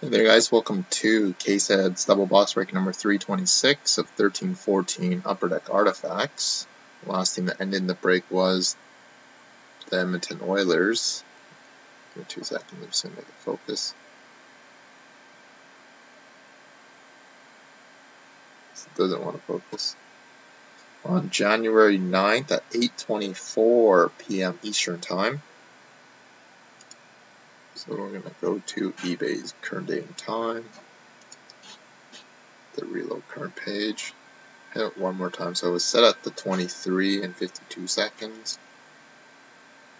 Hey there guys, welcome to KSED's double box break number 326 of 1314 Upper Deck Artifacts. The last team that ended the break was the Edmonton Oilers. Give me two seconds, I'm just going to make it focus. It doesn't want to focus. On January 9th at 8.24 p.m. Eastern Time. So we're going to go to eBay's current date and time, the reload current page, hit it one more time. So it was set at the 23 and 52 seconds.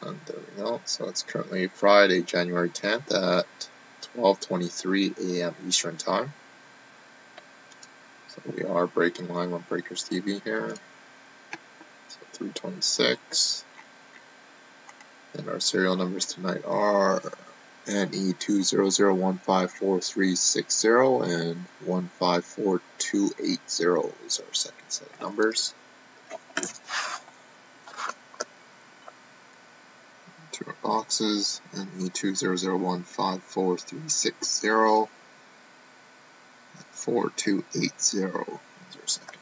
And there we go. So it's currently Friday, January 10th at 12.23 a.m. Eastern time. So we are breaking line on Breakers TV here. So 326. And our serial numbers tonight are NE200154360 and 154280 is our second set of numbers. To our boxes, NE200154360 4280 is our second.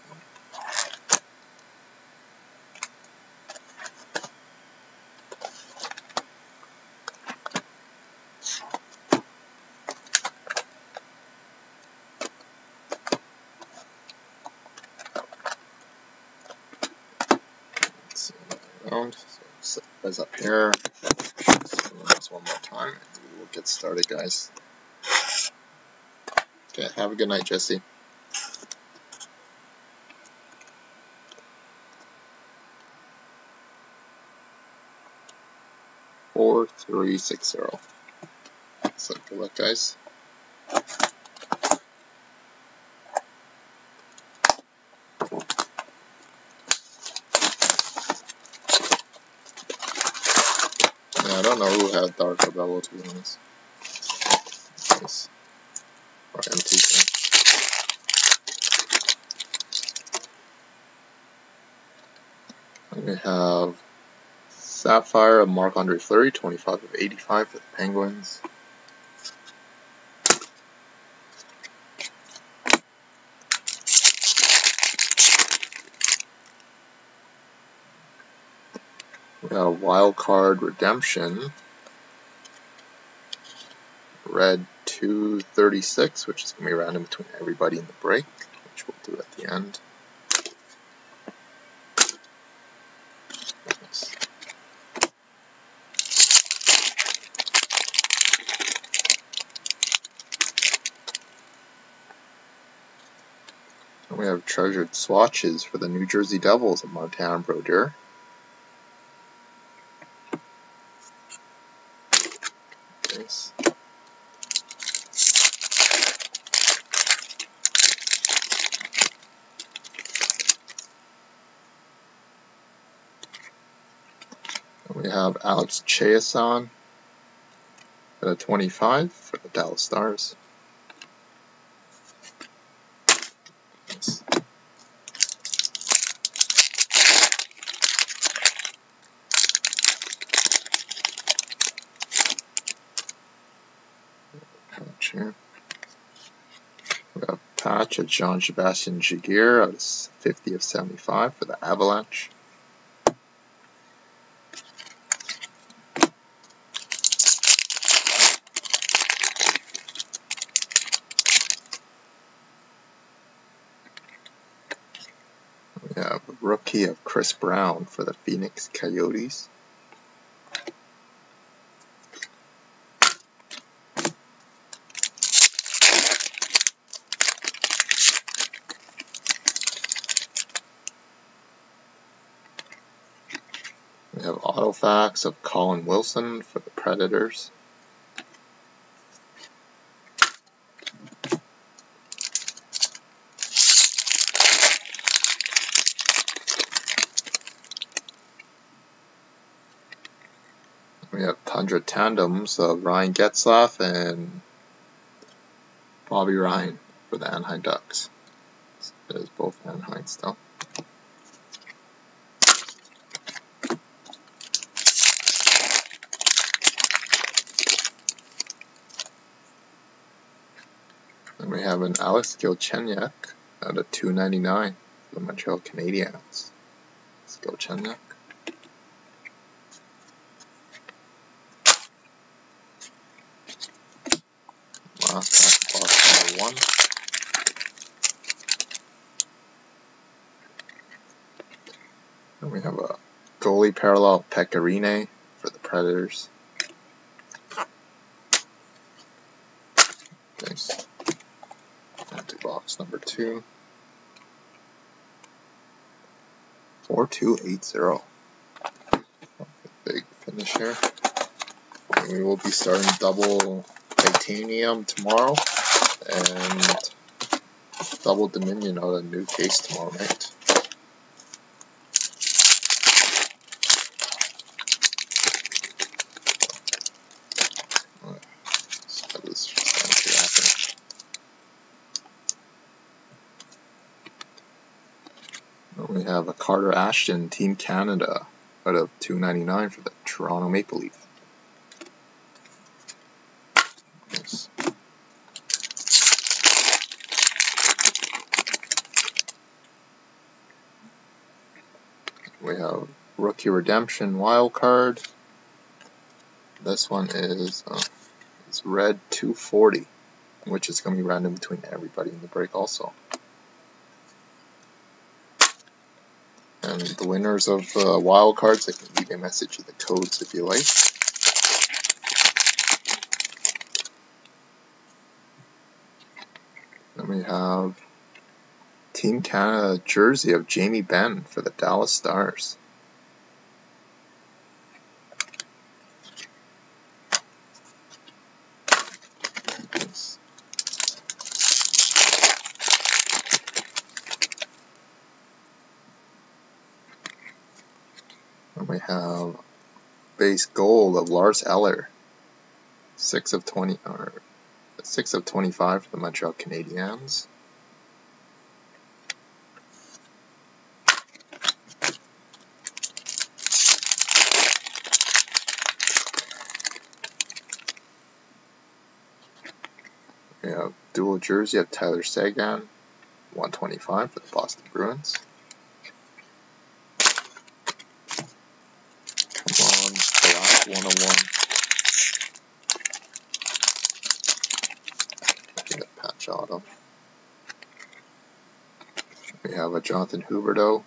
Around. So those up here. So one more time we'll get started guys. Okay, have a good night Jesse. Four, three, six, zero. So good luck guys. I don't know who had Dark Rebello to be honest. Nice. Or empty thing. we have Sapphire of Marc Andre Fleury, 25 of 85 for the Penguins. We have Wild Card Redemption. Red 236, which is going to be random between everybody in the break, which we'll do at the end. We have treasured swatches for the New Jersey Devils of Martin Brodeur. Nice. We have Alex Chiasson at a 25 for the Dallas Stars. Patch. We have patch of Jean Sebastien Giguere at 50 of 75 for the Avalanche. We have a rookie of Chris Brown for the Phoenix Coyotes. We have Autofacts of Colin Wilson for the Predators. We have Tundra Tandems of Ryan Getzlaf and Bobby Ryan for the Anaheim Ducks. There's both Anaheim still. And we have an Alex Galchenyuk at a 299 for the Montreal Canadiens. Galchenyuk. Last box number one. And we have a goalie parallel Pekka Rinne for the Predators. Nice. Empty box number two. 4280. Big finish here. And we will be starting double titanium tomorrow and double dominion on a new case tomorrow night. We have a Carter Ashton, Team Canada, out of 299 for the Toronto Maple Leaf. Nice. We have Rookie Redemption Wild Card. This one is uh, it's red 240, which is going to be random between everybody in the break also. And the winners of uh, wild cards, I can leave a message in the codes if you like. Then we have Team Canada jersey of Jamie Benn for the Dallas Stars. And we have base gold of Lars Eller. Six of twenty or six of twenty-five for the Montreal Canadiens. We have dual jersey of Tyler Seguin, 125 for the Boston Bruins. Come on, black 101. Get a patch auto. We have a Jonathan Huberdeau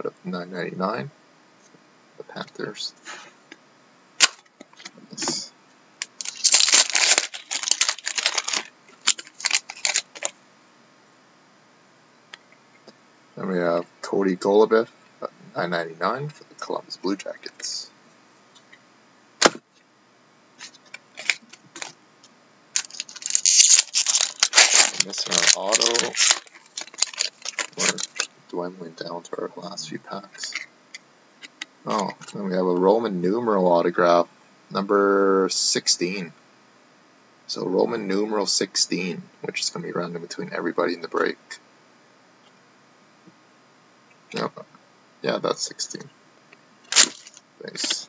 out of 999 the Panthers. Nice. Then we have Cody Goloubef at 999 for the Columbus Blue Jackets. Missing our auto. We're dwindling down to our last few packs. Oh, then we have a Roman numeral autograph, number 16. So Roman numeral 16, which is going to be random between everybody in the break. Yeah, that's 16. Thanks.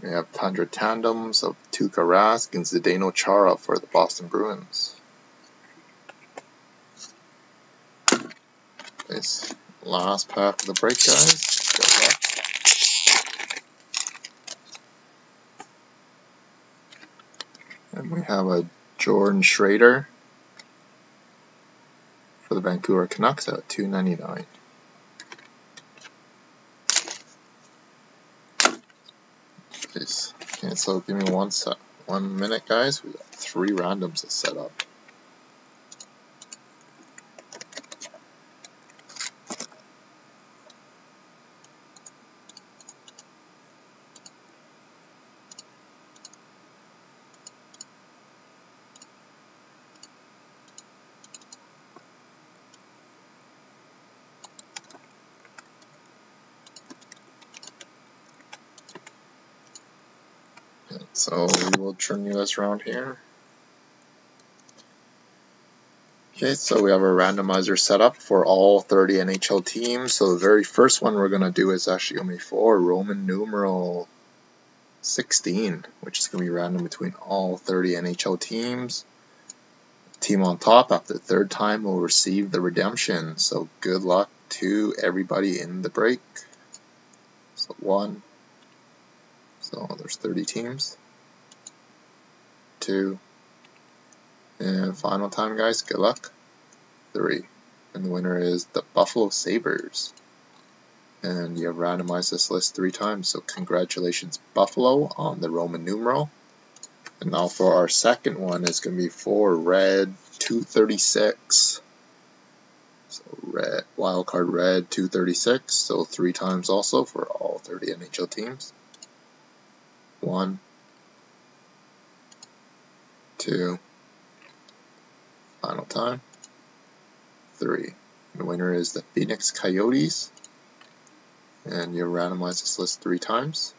We have Tundra Tandems of Tuukka Rask and Zdeno Chara for the Boston Bruins. Nice. Last pack of the break, guys. Good luck. And we have a Jordan Schroeder for the Vancouver Canucks at 299. Nice. Okay, so give me one set, one minute, guys. We got three randoms to set up. So we will turn you guys around here. Okay, so we have our randomizer set up for all 30 NHL teams. So the very first one we're going to do is actually going to be for Roman numeral 16, which is going to be random between all 30 NHL teams. Team on top after the third time will receive the redemption. So good luck to everybody in the break. So one. So there's 30 teams. Two. And final time, guys, good luck. Three. And the winner is the Buffalo Sabres. And you have randomized this list three times, so congratulations, Buffalo, on the Roman numeral. And now for our second one, it's going to be for red 236. So red, wildcard red 236, so three times also for all 30 NHL teams. One, two, Final time. Three. The winner is the Phoenix Coyotes. And you randomize this list three times.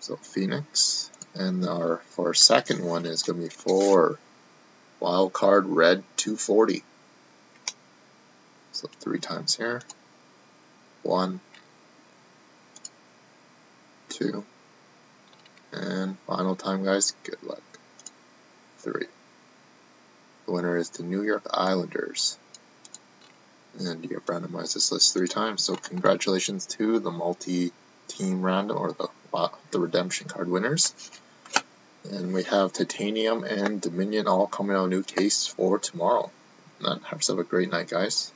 So Phoenix. And our for our second one is going to be four. Wild card red 240. So three times here. One. Two. And final time guys, good luck. Three. The winner is the New York Islanders. And you have randomized this list three times, so congratulations to the multi-team random or the uh, the redemption card winners. And we have Titanium and Dominion all coming out new case for tomorrow. And have a great night, guys.